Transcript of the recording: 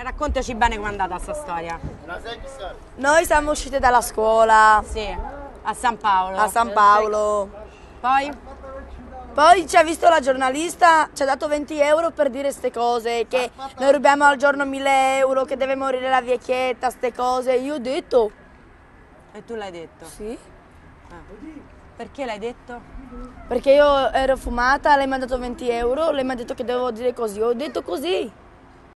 Raccontaci bene com'è andata questa storia. Noi siamo uscite dalla scuola Sì, a San Paolo. a San Paolo. Poi? Poi ci ha visto la giornalista, ci ha dato 20 euro per dire queste cose, che noi rubiamo al giorno 1000 euro, che deve morire la vecchietta, queste cose. Io ho detto, E tu l'hai detto? sì, ah. Perché l'hai detto? perché io ero fumata, lei mi ha dato 20 euro, lei mi ha detto che devo dire così, ho detto così.